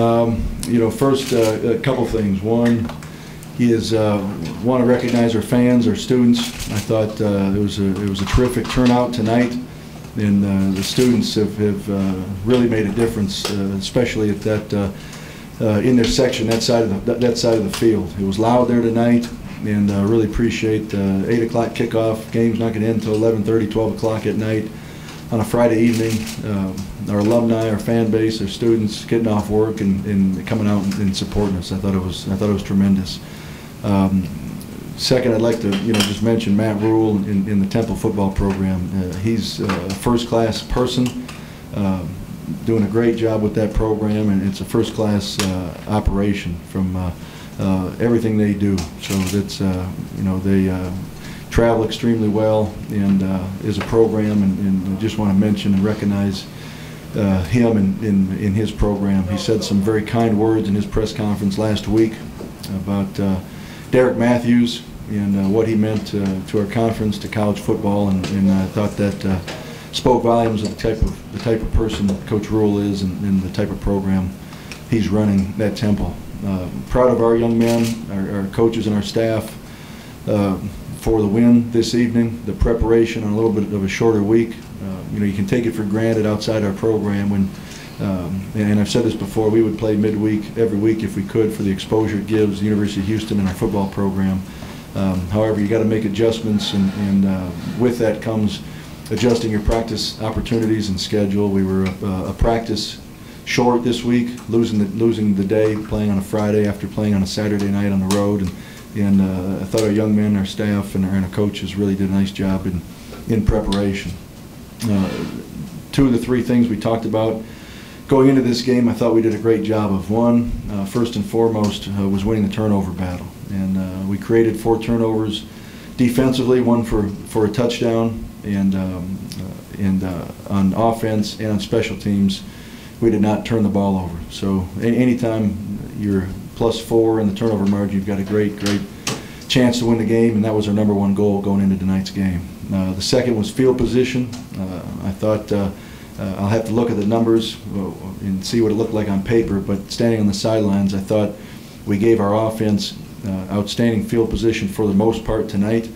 Um, You know, first, uh, a couple things. One he is, uh, want to recognize our fans, our students. I thought uh, it was a, it was a terrific turnout tonight, and uh, the students have, have uh, really made a difference, uh, especially at that, in their section, that side of the, that side of the field. It was loud there tonight, and really appreciate 8 o'clock kickoff. Game's not going to end until 11:30, 12 o'clock at night on a Friday evening. Um, Our alumni, our fan base, our students getting off work and, and coming out and- and supporting us. I thought it was, I thought it was tremendous. Um, Second, I'd like to, you know, just mention Matt Rhule in, in the Temple football program. Uh, He's a first-class person, um, doing a great job with that program, and it's a first-class uh, operation from uh, uh, everything they do. So that's, uh, you know, they uh, travel extremely well and uh, is a program, and- and I just want to mention and recognize uh, him in, in, in his program. He said some very kind words in his press conference last week about uh, Derek Matthews and uh, what he meant uh, to our conference, to college football, and, and I thought that uh, spoke volumes of the type of, the type of person Coach Rhule is and, and the type of program he's running at Temple. Proud of our young men, our, our coaches and our staff uh, for the win this evening, the preparation on a little bit of a shorter week. Uh, You know, you can take it for granted outside our program when, um, and I've said this before, we would play midweek every week if we could for the exposure it gives the University of Houston and our football program. Um, However, you got to make adjustments, and, and uh, with that comes adjusting your practice opportunities and schedule. We were uh, a practice short this week, losing the, losing the day, playing on a Friday after playing on a Saturday night on the road. And, and uh, I thought our young men, our staff, and our, and our coaches really did a nice job in, in preparation. Uh, Two of the three things we talked about going into this game, I thought we did a great job of. One, uh, first and foremost, uh, was winning the turnover battle. And uh, we created four turnovers defensively, one for, for a touchdown, and, um, uh, and on offense and on special teams, we did not turn the ball over. So anytime you're plus four in the turnover margin, you've got a great, great chance to win the game, and that was our number one goal going into tonight's game. Uh, The second was field position. Uh, I thought, uh, uh, I'll have to look at the numbers uh, and see what it looked like on paper, but standing on the sidelines, I thought we gave our offense uh, outstanding field position for the most part tonight.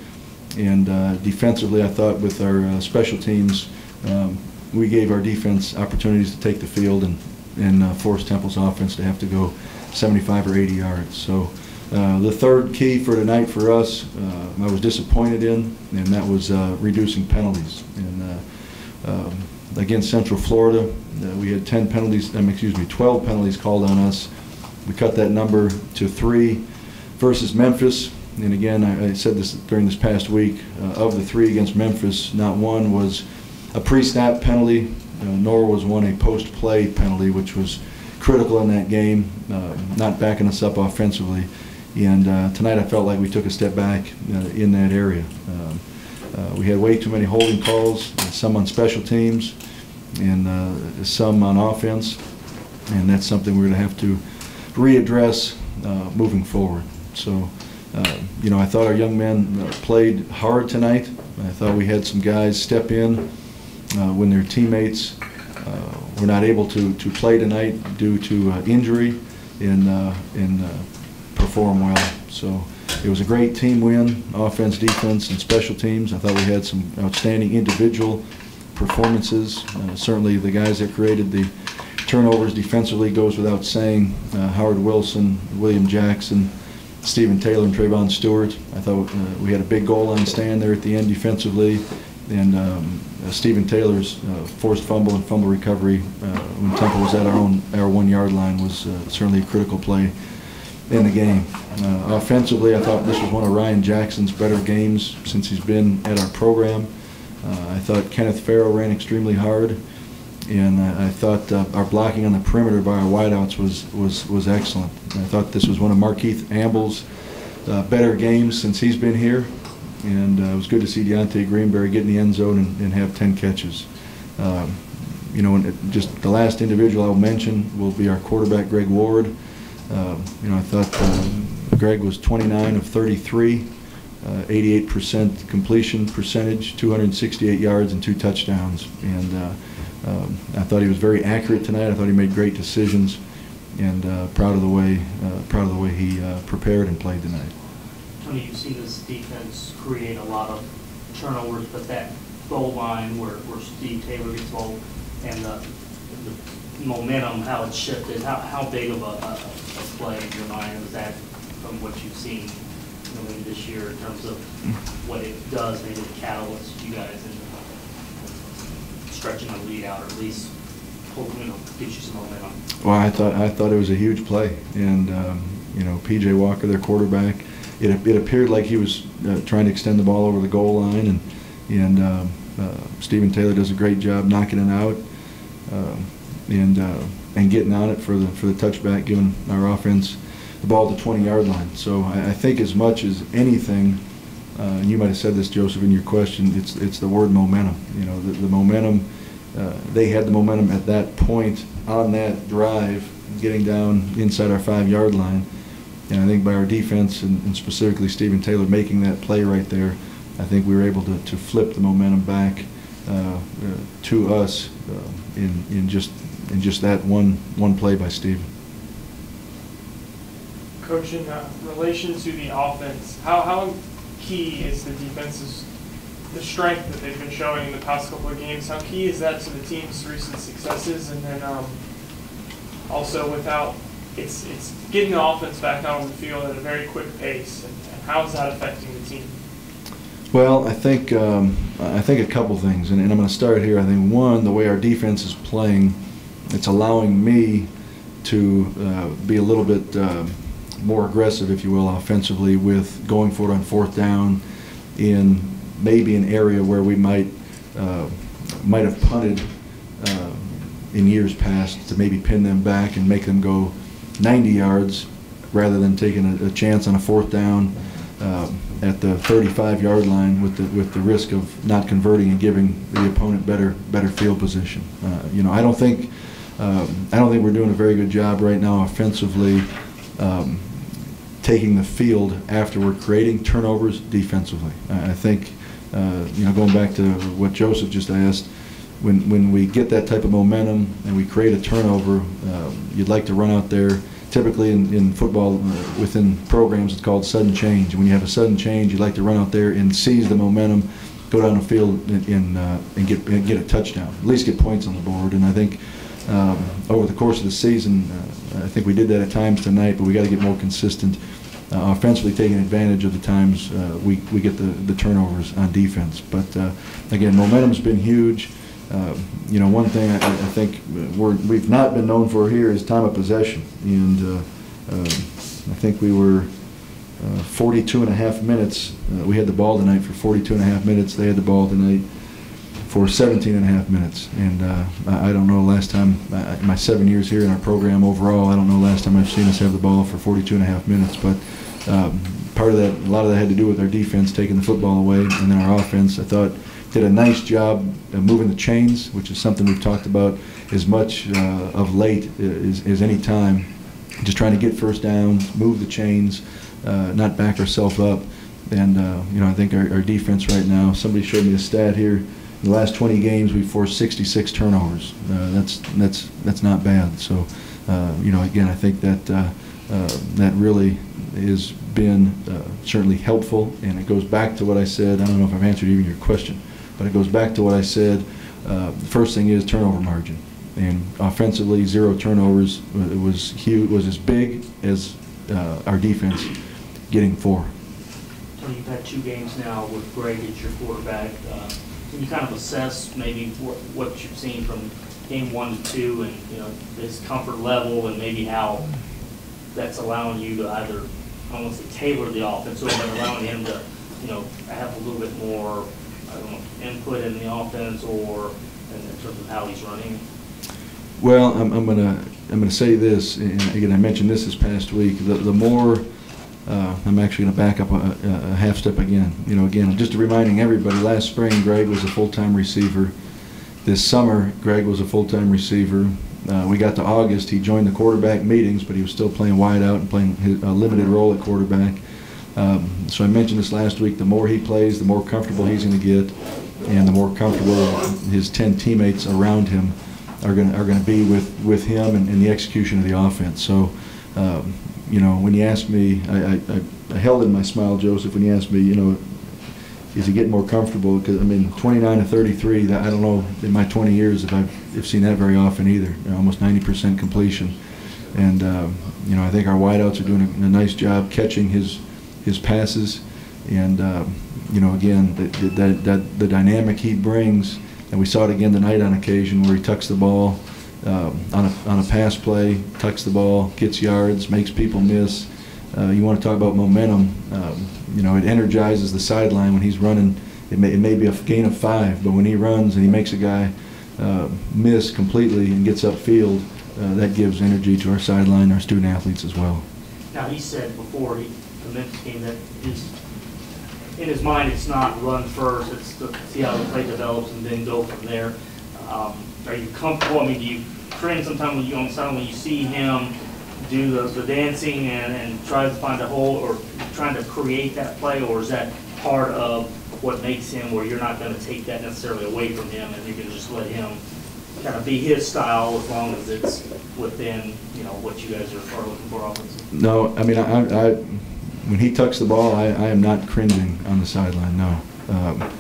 And defensively, I thought with our special teams, um, we gave our defense opportunities to take the field and, and force Temple's offense to have to go 75 or 80 yards. So uh, the third key for tonight for us, uh, I was disappointed in, and that was uh, reducing penalties. And uh, um, against Central Florida, uh, we had 10 penalties, um, excuse me, 12 penalties called on us. We cut that number to three versus Memphis. And again, I I said this during this past week, uh, of the three against Memphis, not one was a pre-snap penalty, nor was one a post-play penalty, which was critical in that game, uh, not backing us up offensively. And uh, tonight I felt like we took a step back uh, in that area. Um, uh, We had way too many holding calls, some on special teams and uh, some on offense, and that's something we're going to have to readdress moving forward. So, you know, I thought our young men played hard tonight. I thought we had some guys step in when their teammates uh, were not able to, to play tonight due to uh, injury and, uh, and uh, perform well. So it was a great team win, offense, defense, and special teams. I thought we had some outstanding individual performances. Uh, Certainly, the guys that created the turnovers defensively goes without saying. Uh, Howard Wilson, William Jackson, Stephen Taylor, and Trevon Stewart. I thought uh, we had a big goal on the stand there at the end defensively. And um, uh, Stephen Taylor's uh, forced fumble and fumble recovery uh, when Temple was at our own, our one-yard line was uh, certainly a critical play in the game. Uh, Offensively, I thought this was one of Ryan Jackson's better games since he's been at our program. Uh, I thought Kenneth Farrow ran extremely hard, and I thought our blocking on the perimeter by our wideouts was, was, was excellent. I thought this was one of Markeith Amble's better games since he's been here, and uh, it was good to see Deontay Greenberry get in the end zone and, and have 10 catches. Um, You know, and just the last individual I'll mention will be our quarterback, Greg Ward. Um, You know, I thought um, Greg was 29 of 33, uh, 88% completion percentage, 268 yards and two touchdowns. And uh, um, I thought he was very accurate tonight. I thought he made great decisions. and uh, proud of the way uh, proud of the way he uh, prepared and played tonight. Tony, you've seen this defense create a lot of turnovers, but that goal line where, where Steve Taylor gets involved and the, the momentum, how it shifted, how, how big of a, a, a play in your mind is that from what you've seen, know, this year in terms of what it does, maybe the catalyst you guys in stretching the lead out, or at least hoping, know, gives you some momentum? Well, I thought I thought it was a huge play, and um, you know, PJ Walker, their quarterback, it it appeared like he was uh, trying to extend the ball over the goal line, and and um, uh, Stephen Taylor does a great job knocking it out, um, and uh, and getting on it for the for the touchback, giving our offense the ball at the 20-yard line. So I, I think as much as anything. Uh, and you might have said this, Joseph, in your question. It's it's the word momentum. You know, the, the momentum. Uh, they had the momentum at that point on that drive, getting down inside our five-yard line. And I think by our defense and, and, specifically Stephen Taylor making that play right there, I think we were able to, to flip the momentum back uh, uh, to us uh, in in just in just that one one play by Stephen. Coach, in uh, relation to the offense, how how key is the defense's the strength that they've been showing in the past couple of games? How key is that to the team's recent successes? And then um, also without it's it's getting the offense back out on the field at a very quick pace, and, and how is that affecting the team? Well, I think um, I think a couple things, and, and I'm going to start here. I think one, the way our defense is playing, it's allowing me to uh, be a little bit. Uh, more aggressive, if you will, offensively with going for it on fourth down in maybe an area where we might uh, might have punted uh, in years past to maybe pin them back and make them go 90 yards rather than taking a, a chance on a fourth down uh, at the 35-yard line with the with the risk of not converting and giving the opponent better better field position. Uh, you know, I don't think um, I don't think we're doing a very good job right now offensively. Um, taking the field after we're creating turnovers defensively. I think, uh, you know, going back to what Joseph just asked, when, when we get that type of momentum and we create a turnover, uh, you'd like to run out there. Typically in, in football, uh, within programs, it's called sudden change. When you have a sudden change, you'd like to run out there and seize the momentum, go down the field and, and, uh, and get, and get a touchdown, at least get points on the board. And I think um, over the course of the season, uh, I think we did that at times tonight, but we got to get more consistent uh, offensively, taking advantage of the times uh, we we get the the turnovers on defense. But uh, again, momentum's been huge. Uh, you know, one thing I, I think we're, we've not been known for here is time of possession, and uh, uh, I think we were. 42 and a half minutes. we had the ball tonight for 42 and a half minutes. They had the ball tonight for 17 and a half minutes. And uh, I, I, don't know last time, uh, my seven years here in our program overall, I don't know last time I've seen us have the ball for 42 and a half minutes. But um, part of that, a lot of that had to do with our defense taking the football away. And then our offense, I thought, did a nice job moving the chains, which is something we've talked about as much uh, of late as, as any time. Just trying to get first down, move the chains, uh, not back ourselves up. And, uh, you know, I think our, our defense right now, somebody showed me a stat here in the last 20 games, we forced 66 turnovers. Uh, that's that's that's not bad. So, uh, you know, again, I think that uh, that really has been certainly helpful, and it goes back to what I said. I don't know if I've answered even your question, but it goes back to what I said. Uh, the first thing is turnover margin, and offensively, zero turnovers uh, was huge. Was as big as uh, our defense getting four. Tony, you've had two games now with Greg as your quarterback uh, can you kind of assess maybe what, what you've seen from game one to two and, you know, his comfort level and maybe how that's allowing you to either, I don't want to say tailor the offense, or allowing him to, you know, have a little bit more, input in the offense or in, terms of how he's running? Well, I'm, I'm gonna I'm gonna say this, and again, I mentioned this this past week. The, the more uh, I'm actually going to back up a, a, half step again. You know, again, just reminding everybody, last spring Greg was a full-time receiver. This summer, Greg was a full-time receiver. Uh, we got to August, he joined the quarterback meetings, but he was still playing wide out and playing his, a limited role at quarterback. Um, so I mentioned this last week, the more he plays, the more comfortable he's going to get, and the more comfortable his 10 teammates around him are going to are going to be with with him and, and the execution of the offense. So, um, you know, when you asked me, I, I, I- held in my smile, Joseph, when you asked me, you know, is he getting more comfortable? Because I mean, 29 to 33. I don't know in my 20 years if I've if seen that very often either. Almost 90% completion, and um, you know I think our wideouts are doing a, a nice job catching his his passes, and um, you know again the, the, that, that the dynamic he brings, and we saw it again tonight on occasion where he tucks the ball um, on a on a pass play, tucks the ball, gets yards, makes people miss. Uh, you want to talk about momentum. Um, you know, it energizes the sideline when he's running. It may, it may be a gain of five, but when he runs and he makes a guy uh, miss completely and gets upfield, uh, that gives energy to our sideline, our student athletes as well. Now, he said before he, the Memphis game that is, in his mind, it's not run first, it's to see how the play develops and then go from there. Um, Are you comfortable, I mean, do you cringe sometimes when you, on the sideline when you see him do the, the dancing and, and try to find a hole or trying to create that play, or is that part of what makes him where you're not gonna take that necessarily away from him and you can just let him kind of be his style as long as it's within, you know, what you guys are, are looking for offensively? No, I mean, I, I, when he tucks the ball, I, I am not cringing on the sideline, no. Um,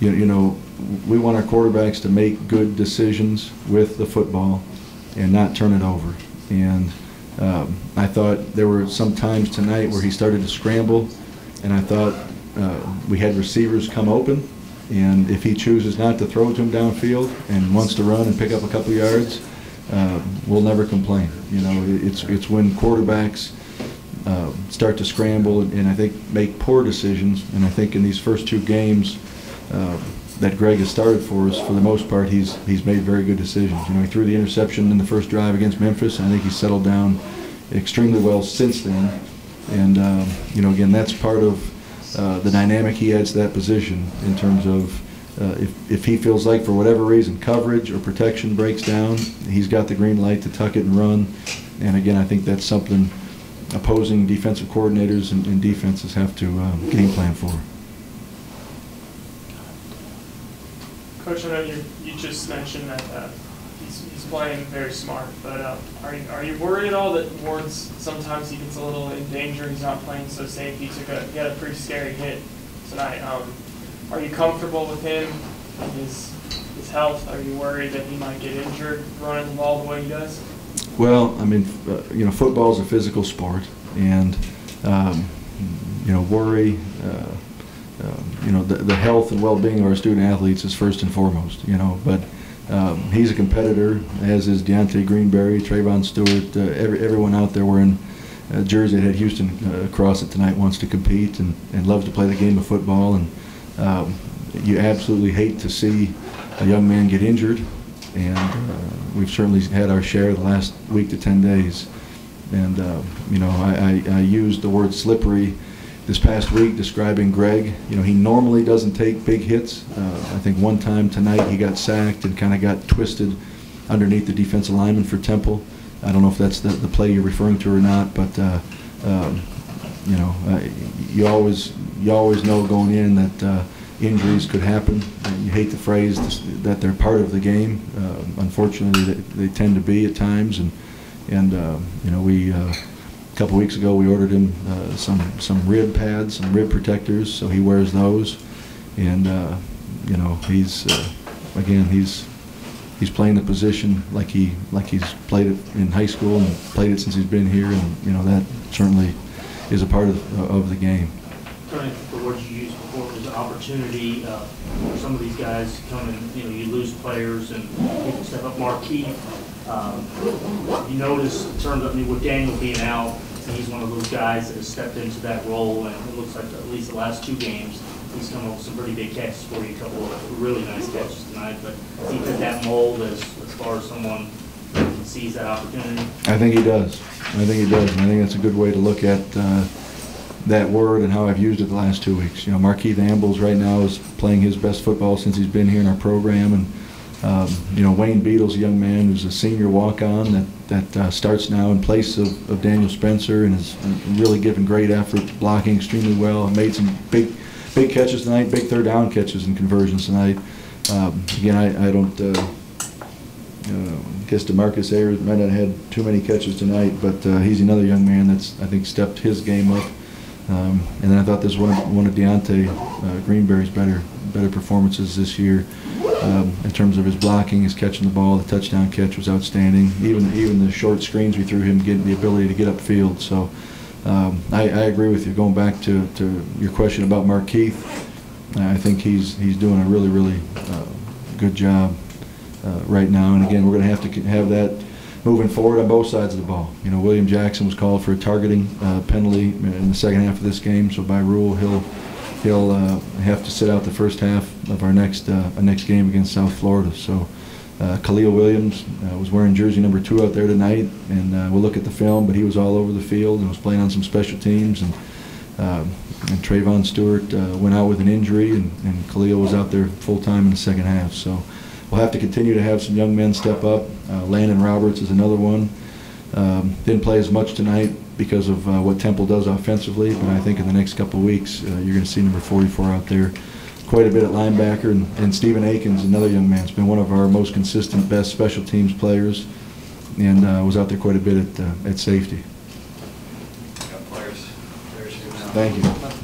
you, you know, we want our quarterbacks to make good decisions with the football and not turn it over. And um, I thought there were some times tonight where he started to scramble, and I thought uh, we had receivers come open, and if he chooses not to throw to him downfield and wants to run and pick up a couple yards, uh, we'll never complain. You know, it's it's when quarterbacks uh, start to scramble and, and I think make poor decisions. And I think in these first two games uh, that Greg has started for us, for the most part, he's he's made very good decisions. You know, he threw the interception in the first drive against Memphis, and I think he's settled down extremely well since then. And um, you know, again, that's part of uh, the dynamic he adds to that position in terms of. Uh, if, if he feels like for whatever reason coverage or protection breaks down, he's got the green light to tuck it and run. And again, I think that's something opposing defensive coordinators and, and defenses have to um, game plan for. Coach, I know you, you just mentioned that uh, he's, he's playing very smart, but uh, are you, are you worried at all that Ward's, sometimes he gets a little in danger, he's not playing so safe, he took a, he had a pretty scary hit tonight. Um, Are you comfortable with him, and his, his health? Are you worried that he might get injured running the ball the way he does? Well, I mean, uh, you know, football is a physical sport, and um, you know, worry. Uh, um, you know, the, the health and well-being of our student athletes is first and foremost. You know, but um, he's a competitor, as is Deontay Greenberry, Trevon Stewart, uh, every, everyone out there wearing a jersey that had Houston uh, across it tonight wants to compete and, and loves to play the game of football. And um, you absolutely hate to see a young man get injured, and uh, we've certainly had our share the last week to 10 days. And, uh, you know, I, I, I used the word slippery this past week describing Greg. You know, he normally doesn't take big hits. Uh, I think one time tonight he got sacked and kind of got twisted underneath the defensive lineman for Temple. I don't know if that's the, the play you're referring to or not, but, uh, um, you know, uh, you always you always know going in that uh, injuries could happen. You hate the phrase that they're part of the game. Uh, unfortunately, they, they tend to be at times, and and uh, you know we. Uh, a couple weeks ago, we ordered him uh, some some rib pads, some rib protectors, so he wears those. And uh, you know, he's uh, again, he's he's playing the position like he like he's played it in high school and played it since he's been here, and you know that certainly is a part of of the game. The words you used before, an opportunity uh, for some of these guys come and, you know, you lose players and people step up. Marquis, um, you notice in terms of, I mean, with Daniel being out, he's one of those guys that has stepped into that role, and it looks like at least the last two games, he's come up with some pretty big catches for you, a couple of really nice catches tonight, but he fit that mold as, as far as someone sees that opportunity. I think he does. I think he does, and I think that's a good way to look at uh, that word and how I've used it the last two weeks. You know, Markeith Ambles right now is playing his best football since he's been here in our program, and um, you know Wayne Beadle's a young man who's a senior walk-on that that uh, starts now in place of, of Daniel Spencer and is really given great effort, blocking extremely well, made some big big catches tonight, big third down catches and conversions tonight. Um, again, I, I don't. Uh, I guess Demarcus Ayers might not have had too many catches tonight, but uh, he's another young man that's, I think, stepped his game up. Um, And then I thought this was one of, one of Deontay uh, Greenberry's better, better performances this year. Um, In terms of his blocking, his catching the ball, the touchdown catch was outstanding. Even, even the short screens we threw him, getting the ability to get upfield. So um, I, I agree with you. Going back to, to your question about Markeith, I think he's, he's doing a really, really uh, good job uh, right now. And again, we're going to have to have that moving forward on both sides of the ball. You know, William Jackson was called for a targeting uh, penalty in the second half of this game, so by rule, he'll, he'll uh, have to sit out the first half of our next, uh, next game against South Florida. So uh, Khalil Williams uh, was wearing jersey number two out there tonight, and uh, we'll look at the film, but he was all over the field and was playing on some special teams. And, um, and Trevon Stewart uh, went out with an injury, and, and Khalil was out there full time in the second half. So we'll have to continue to have some young men step up. Uh, Landon Roberts is another one. Um, didn't play as much tonight because of uh, what Temple does offensively, but I think in the next couple of weeks, uh, you're going to see number 44 out there quite a bit at linebacker. And, and Stephen Akins, another young man, has been one of our most consistent, best special teams players, and uh, was out there quite a bit at, uh, at safety. Got players, players here now. Thank you.